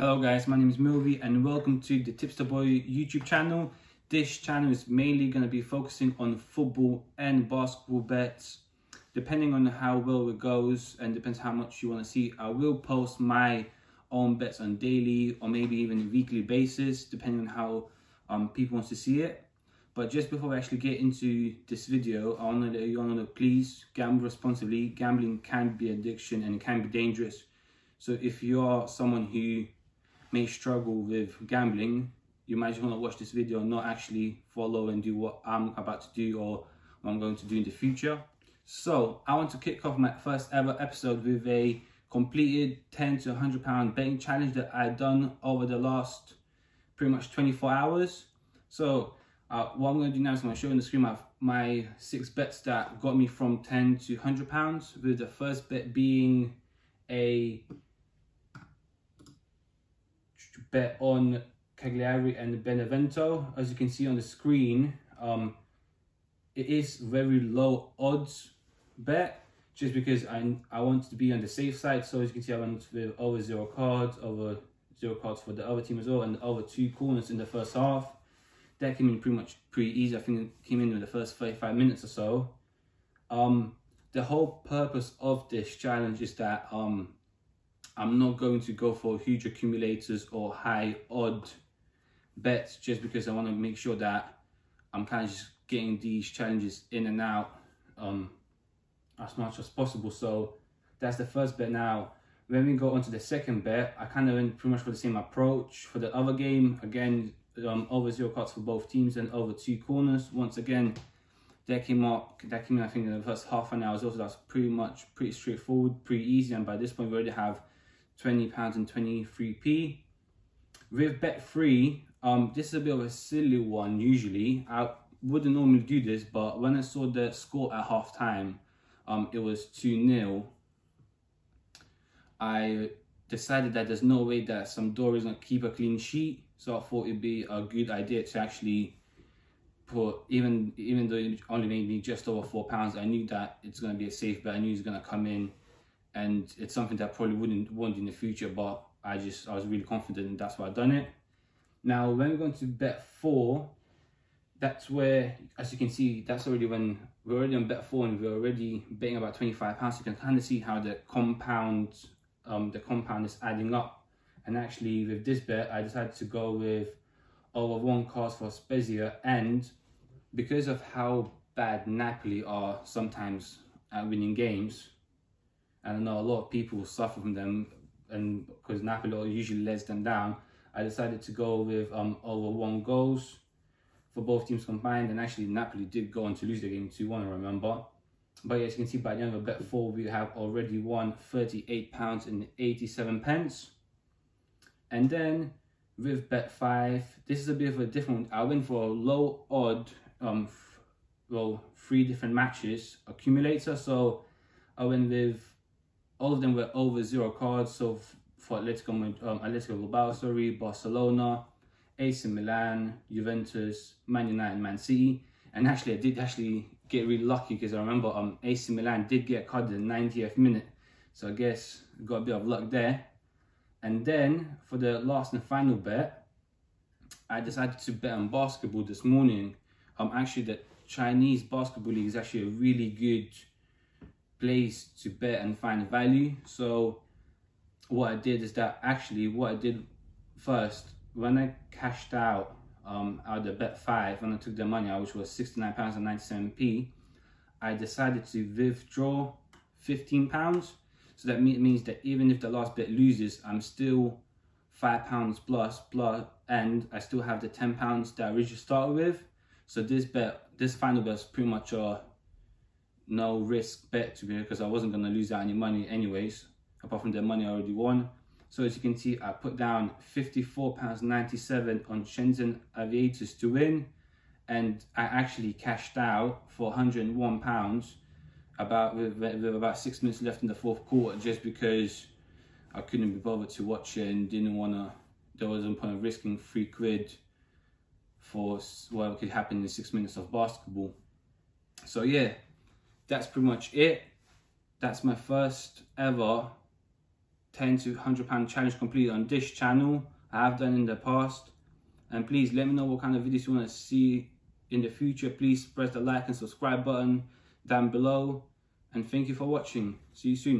Hello guys, my name is Milvy and welcome to the Tipster Boy YouTube channel. This channel is mainly going to be focusing on football and basketball bets. Depending on how well it goes and depends how much you want to see, I will post my own bets on daily or maybe even weekly basis, depending on how um, people want to see it. But just before we actually get into this video, I want to let you all know please gamble responsibly. Gambling can be addiction and it can be dangerous. So if you are someone who may struggle with gambling, you might just want to watch this video and not actually follow and do what I'm about to do or what I'm going to do in the future. So I want to kick off my first ever episode with a completed 10 to 100 pound betting challenge that I've done over the last pretty much 24 hours. So uh, what I'm going to do now is I'm going to show on the screen my, my six bets that got me from 10 to 100 pounds with the first bet being a bet on Cagliari and Benevento. As you can see on the screen, um, it is very low odds bet just because I, I want to be on the safe side. So as you can see, I went with over zero cards, over zero cards for the other team as well, and over two corners in the first half. That came in pretty much pretty easy. I think it came in in the first 35 minutes or so. Um, the whole purpose of this challenge is that um, I'm not going to go for huge accumulators or high odd bets just because I want to make sure that I'm kind of just getting these challenges in and out um, as much as possible. So that's the first bet now. When we go on to the second bet, I kind of went pretty much for the same approach. For the other game, again, um, over zero cards for both teams and over two corners. Once again, that came up, that came in, I think, in the first half an hour. So that's pretty much pretty straightforward, pretty easy. And by this point, we already have £20 and 23p. With Bet3, um, this is a bit of a silly one usually. I wouldn't normally do this, but when I saw the score at half time, um, it was 2 0. I decided that there's no way that Sampdoria is going to keep a clean sheet. So I thought it'd be a good idea to actually put, even even though it only made me just over four pounds, I knew that it's going to be a safe bet. I knew it's going to come in and it's something that I probably wouldn't want in the future, but I just I was really confident and that's why I done it. Now when we're going to bet four, that's where as you can see, that's already when we're already on bet four and we're already betting about 25 pounds. You can kind of see how the compound um the compound is adding up. And actually with this bet I decided to go with over one card for Spezia and because of how bad Napoli are sometimes at winning games, and I know a lot of people suffer from them, and because Napoli usually lets them down, I decided to go with um, over one goals for both teams combined, and actually Napoli did go on to lose the game 2-1, I remember. But yeah, as you can see by the end of bet four, we have already won 38 pounds and 87 pence. And then with bet five, this is a bit of a different. I went for a low odd, um, well, three different matches accumulator. So I went with all of them were over zero cards. So for Atletico, um, Atletico Bilbao, sorry, Barcelona, AC Milan, Juventus, Man United, Man City. And actually, I did actually get really lucky because I remember um, AC Milan did get carded in the 90th minute. So I guess got a bit of luck there. And then for the last and final bet, I decided to bet on basketball this morning. Um, actually, the Chinese basketball league is actually a really good place to bet and find value. So what I did is that actually what I did first, when I cashed out um, out the bet five, when I took the money out, which was £69 and 97p, I decided to withdraw £15. So that means that even if the last bet loses, I'm still five pounds plus plus and I still have the 10 pounds that I originally started with. So this bet, this final bet is pretty much a no risk bet to be because I wasn't going to lose out any money anyways, apart from the money I already won. So as you can see, I put down £54.97 on Shenzhen Aviators to win, and I actually cashed out for £101 about with, with about six minutes left in the fourth quarter just because I couldn't be bothered to watch it and didn't want to, there was no point of risking three quid for whatever could happen in six minutes of basketball. So yeah, that's pretty much it. That's my first ever 10 to 100 pound challenge completed on this channel. I have done in the past. And please let me know what kind of videos you want to see in the future. Please press the like and subscribe button down below. And thank you for watching. See you soon.